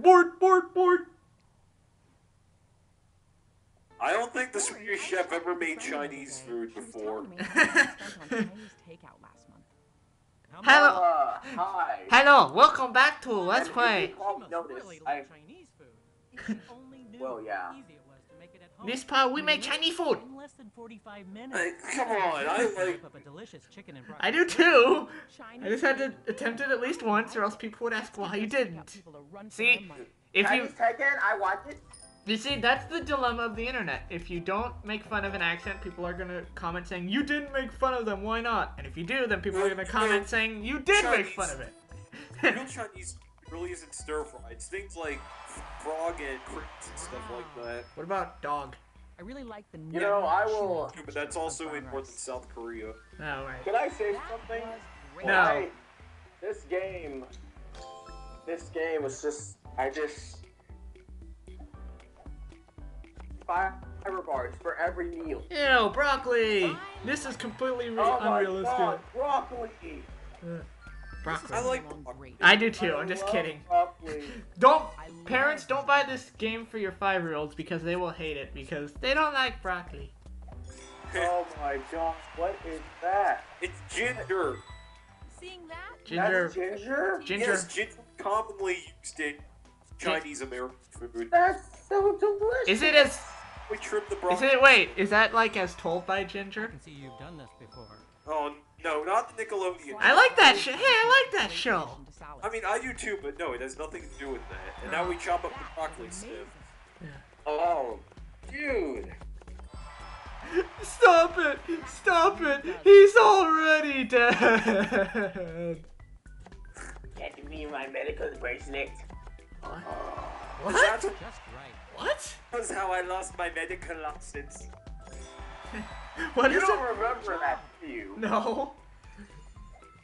Bort, bort, bort. I don't think the Swedish chef ever made Chinese food before. Hello, hi. hello, welcome back to Let's And Play. if you probably noticed, I, well, yeah. This part we make Chinese food. In less than 45 Hey, minutes. come on, I like. Up a delicious chicken and I do too. I just had to attempt it at least once, or else people would ask why you didn't. people to run for See? If you, Chinese Tekken, I want it. you see, that's the dilemma of the internet. If you don't make fun of an accent, people are gonna comment saying you didn't make fun of them. Why not? And if you do, then people are gonna comment saying you did make fun of it. Real Chinese really isn't stir fried. It's things like frog and crickets and stuff like that. what about dog? I really like the You know, I will. But that's also in North and South Korea. No way. Can I say something? No. I- this game. This game was just. I just. Fiber bars for every meal. Ew, broccoli. This is completely re- Oh my unrealistic. god, broccoli! Uh, broccoli. I like broccoli. I do too. I I'm just kidding. Broccoli. Don't parents don't buy this game for your five year olds because they will hate it because they don't like broccoli. Oh my gosh, what is that? It's ginger. Seeing that? Ginger, That's ginger? ginger. Yes, ginger commonly used in Chinese American food. That's so delicious. Is it as? We trim the Is broccoli. it wait? Is that like as told by Ginger? I can see you've done this before. Oh no, not the Nickelodeon. I like that. Sh- hey, I like that show. I mean, I do too, but no, it has nothing to do with that. And now we chop up the broccoli stiff. Oh, dude. Stop it! Stop it! He's already dead. Get me my medical bracelet. What? That's Just right. What? That's how I lost my medical license. What You is don't it? remember that, do you? No.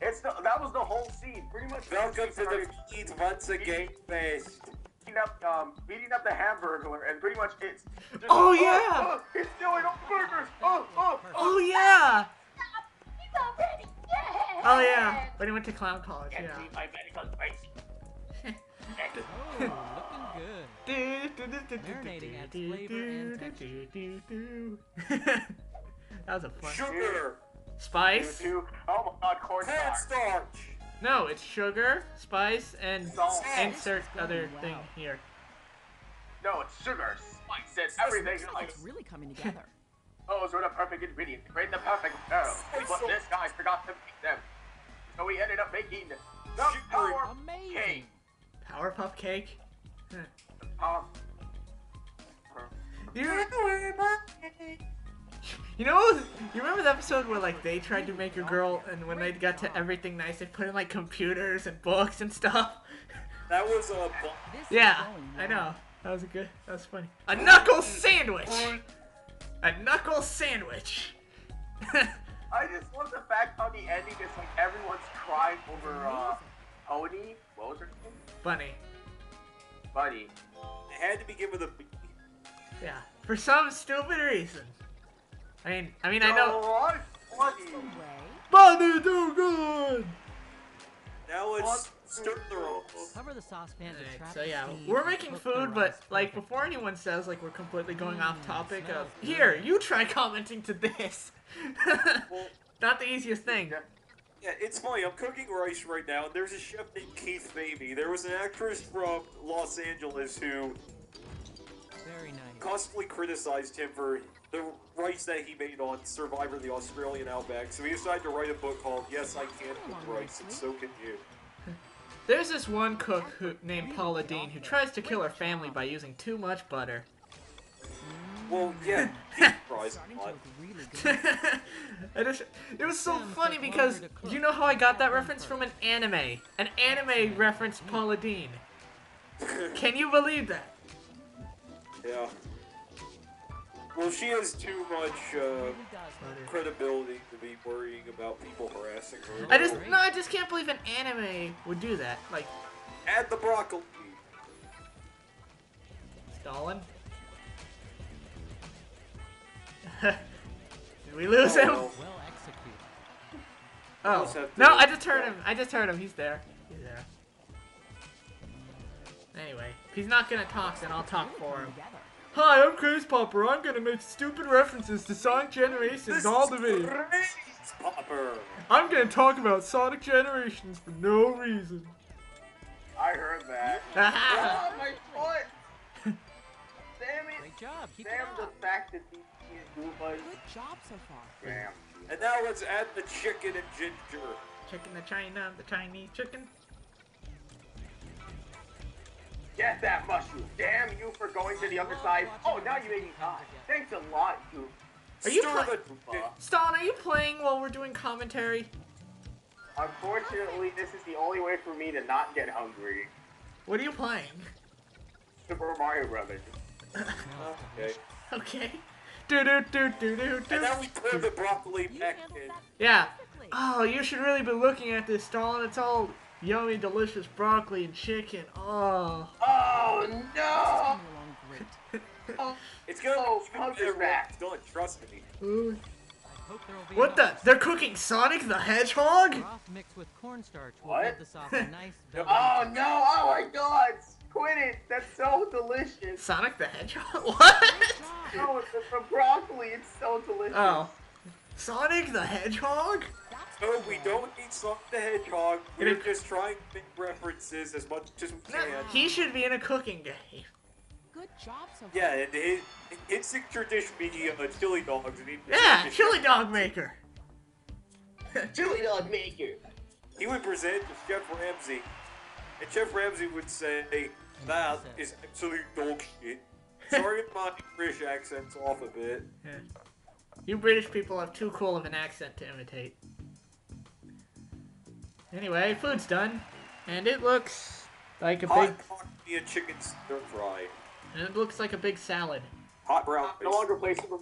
It's the, that was the whole scene. Pretty much. Welcome to the Feed Once Again Fest. beating up, um, beating up the hamburger, and pretty much it's. Just, Oh, yeah. Oh, it's stealing up burgers. Oh, oh, oh. Oh yeah. He's already dead! Oh yeah. When he went to clown college. Get Yeah. me my medical bracelet. Oh, looking good. Marinating adds flavor and that was a fun. Sugar, Spice? Two, two. Oh my god, cornstarch. cornstarch, No, it's sugar, spice, and Salt. insert other thing here. No, it's sugar, spice, and everything else. It's really coming together. Oh, Those were the perfect ingredients to create the perfect dough. But this guy forgot to make them. So we ended up making the power Amazing. cake. Powerpuff Cake? Power. You, you know, you remember the episode where like they tried to make a girl, and when they got to everything nice, they put in like computers and books and stuff. That was a. bu- Yeah, I know. That was a good. That was funny. A knuckle sandwich. A knuckle sandwich. I just love the fact how the ending is like everyone's crying over uh Pony. What was her name? funny. Buddy. It had to begin with a B. Yeah. For some stupid reason. I mean, I mean, I know. Oh, funny. Bunny too good. Now let's stir the rolls. Cover the saucepan to Alright, trap so yeah, we're making food, but like before anyone says like we're completely going off Mm, topic of good. here, you try commenting to this. Not the easiest thing. Yeah. Yeah, it's funny. I'm cooking rice right now, and there's a chef named Keith Famie. There was an actress from Los Angeles who Very nice. Constantly criticized him for the rice that he made on Survivor the Australian Outback. So he decided to write a book called Yes, I Can Cook Rice, and so can you. There's this one cook who named Paula Deen who tries to kill her family by using too much butter. Well, yeah, he tries a Starting to lot. look really good. I just, it was so funny because longer to cook. you know how I got that reference from an anime. An anime referenced Paula Deen. Can you believe that? Yeah. Well, she has too much uh, credibility to be worrying about people harassing her. I just no, I just can't believe an anime would do that. Like Add the broccoli. Stalin. Did we lose him? Oh, Well executed. Oh. Almost have to- No, I just heard him. I just heard him. He's there. He's there. Anyway, if he's not gonna talk, then I'll talk for him. Together. Hi, I'm Chris Popper. I'm gonna make stupid references to Sonic Generations This all the is video. Grace Popper. I'm gonna talk about Sonic Generations for no reason. I heard that. Oh, my foot! Damn it! Great job. Keep Damn it the up. fact that these these Goombas. Good job so far. Damn. And now let's add the chicken and ginger. chicken the China, the Chinese chicken. Get that mushroom. Damn you for going to the other side. Oh, now you made me die. Thanks a lot, Goof. Are you Stir play- Stalin, are you playing while we're doing commentary? Unfortunately, this is the only way for me to not get hungry. What are you playing? Super Mario Brothers. Okay. Okay. Do do do do do And do. now we pour the broccoli You back handled in. that Yeah. perfectly. Oh, you should really be looking at this, Stalin. It's all yummy, delicious broccoli and chicken. Oh. Oh no! along oh, great. It's gonna Oh, be even Hunter's better back. when it's done, trust me. Ooh. I hope there will be What the? enough They're cooking Sonic the Hedgehog? mixed with cornstarch What? the nice Oh no! Oh my god! Quit it! That's so delicious. Sonic the Hedgehog? What? No, it's the, the broccoli. It's so delicious. Oh. Sonic the Hedgehog? That's No, we don't need Sonic the Hedgehog. We're It- just trying to make references as much as we No, can. he should be in a cooking game. good job so. Yeah, and his, his signature dish be uh, chili dogs. And Yeah, chili dog maker. Chili dog maker. He would present to Chef Ramsay, and Chef Ramsay would say, "That is absolute dog shit." Sorry if my British accent's off a bit. Yeah. You British people have too cool of an accent to imitate. Anyway, food's done. And it looks like a big Hot coffee and chicken stir fry. and it looks like a big salad. Hot brown No longer play Super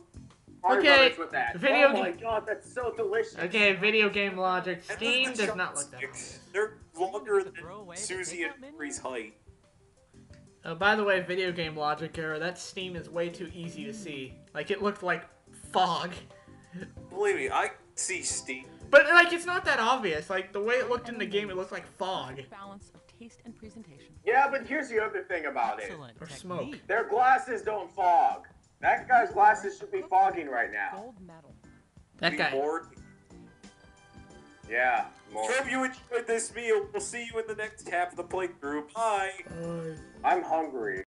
Mario Okay, Brothers with that. video oh my god, that's so delicious. Okay, video game logic. Steam look at the does not look that chopsticks. good. They're longer to throw away than Susie and takeout menu? Henry's height. Oh, by the way, video game logic error. That Steam is way too easy to see. Like it looked like fog. Believe me, I see Steve. But like it's not that obvious. Like the way it looked in the game, it looked like fog. Balance of taste and presentation. Yeah, but here's the other thing about it. excellent Or technique. smoke. Their glasses don't fog. That guy's glasses should be fogging right now. Gold medal. That Be guy. bored. Yeah, more. Hope you enjoyed this meal. We'll see you in the next half of the playthrough. Bye. Uh, I'm hungry.